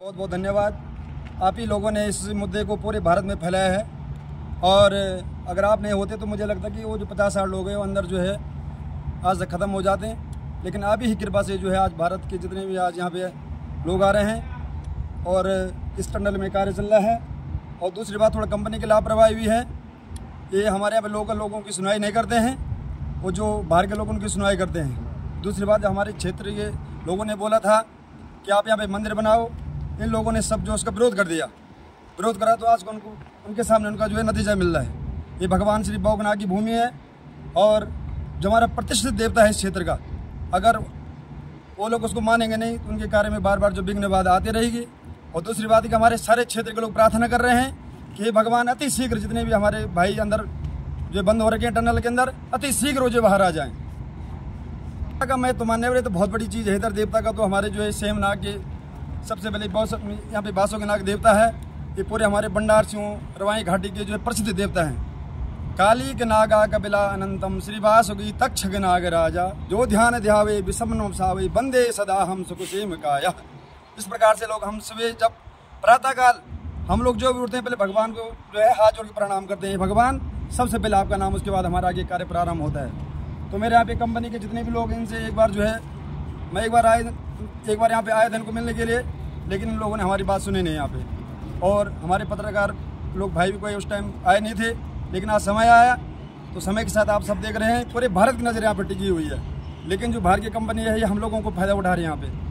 बहुत बहुत धन्यवाद। आप ही लोगों ने इस मुद्दे को पूरे भारत में फैलाया है। और अगर आप नहीं होते तो मुझे लगता कि वो जो पचास साठ लोग हैं, वो अंदर जो है, आज तक ख़त्म हो जाते हैं। लेकिन आप ही कृपा से जो है, आज भारत के जितने भी आज यहाँ पे लोग आ रहे हैं और इस टनल में कार्य चल रहा है। और दूसरी बात, थोड़ा कंपनी की लापरवाही भी है। ये हमारे यहाँ पे लोकल लोगों की सुनवाई नहीं करते हैं। वो जो बाहर के लोग, उनकी सुनवाई करते हैं। दूसरी बात, हमारे क्षेत्र के लोगों ने बोला था कि आप यहाँ पे मंदिर बनाओ। इन लोगों ने सब जो उसका विरोध कर दिया। विरोध करा तो आज उनको, उनके सामने उनका जो है नतीजा मिल रहा है। ये भगवान श्री बौगनाथ की भूमि है और जो हमारा प्रतिष्ठित देवता है इस क्षेत्र का, अगर वो लोग उसको मानेंगे नहीं तो उनके कार्य में बार बार जो विघ्न बाधा आती रहेगी। और दूसरी बात कि हमारे सारे क्षेत्र के लोग प्रार्थना कर रहे हैं कि भगवान, अति शीघ्र जितने भी हमारे भाई अंदर जो बंद हो रखे हैं टनल के अंदर, अति शीघ्र जो बाहर आ जाएँ। का मैं तो मानने वाले तो बहुत बड़ी चीज़ है। इधर देवता का तो हमारे जो है सेम नाग के सबसे पहले बहुत यहाँ पे बासों के नाग देवता है। ये पूरे हमारे बंडार सिंह, रवाई घाटी के जो है प्रसिद्ध देवता हैं। काली के नागा कपिला अनंतम श्री वासुगी तक्ष नाग राजा। जो ध्यान ध्यावे विषम सावे बंदे सदा हम सुखसेम काया। इस प्रकार से लोग हम सुबह जब प्रातःकाल हम लोग जो भी उठते हैं, पहले भगवान को जो है हाथ जोड़ के प्रणाम करते हैं। भगवान, सबसे पहले आपका नाम, उसके बाद हमारा आगे कार्य प्रारंभ होता है। तो मेरे यहाँ पे कंपनी के जितने भी लोग इनसे एक बार जो है, मैं एक बार आए एक बार यहाँ पे आए थे इनको मिलने के लिए, लेकिन इन लोगों ने हमारी बात सुनी नहीं यहाँ पे। और हमारे पत्रकार लोग भाई भी कोई उस टाइम आए नहीं थे, लेकिन आज समय आया तो समय के साथ आप सब देख रहे हैं, पूरे भारत की नज़र यहाँ पर टिकी हुई है। लेकिन जो भारतीय कंपनी है, ये हम लोगों को फ़ायदा उठा रही है यहाँ पे।